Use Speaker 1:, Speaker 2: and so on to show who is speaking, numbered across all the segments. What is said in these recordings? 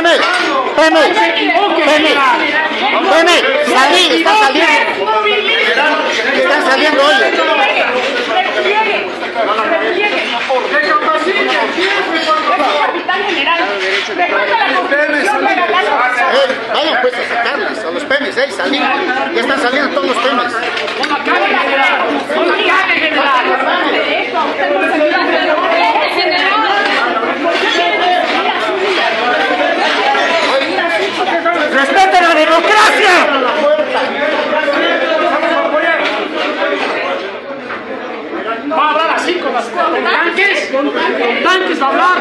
Speaker 1: Pemex, Pemex, Pemex, salí, está saliendo. Están saliendo Ey, vayan pues a sacarles a los Pemex, ey, salí. Ya están saliendo todos los Pemex.
Speaker 2: Va a hablar así con las con tanques, con tanques a hablar.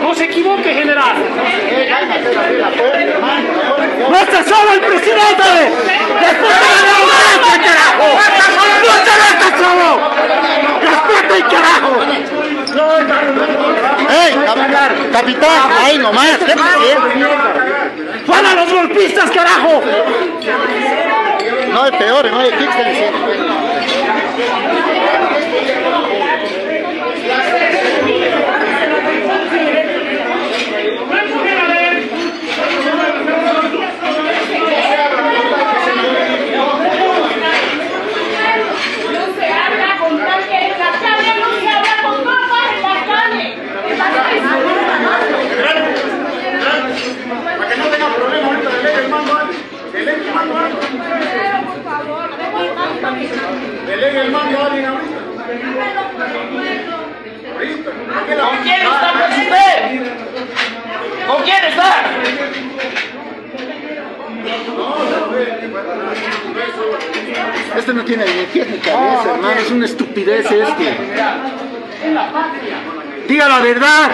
Speaker 2: No se equivoque, general.
Speaker 3: ¡No está solo el presidente! ¡Respeten la democracia, carajo! ¡No se está solo! ¡Respeten, carajo!
Speaker 1: ¡Ey, cap- capitán! ¡Ahí nomás!
Speaker 3: ¡Para los golpistas, carajo!
Speaker 1: No, es peor, no hay ¿qué está diciendo?
Speaker 2: A alguien. Ahorita.
Speaker 4: ¿Con quién está pues usted? ¿Con quién está?
Speaker 1: Este no tiene ni pies ni cabeza, hermano. Es una estupidez este.
Speaker 3: ¡Diga la verdad!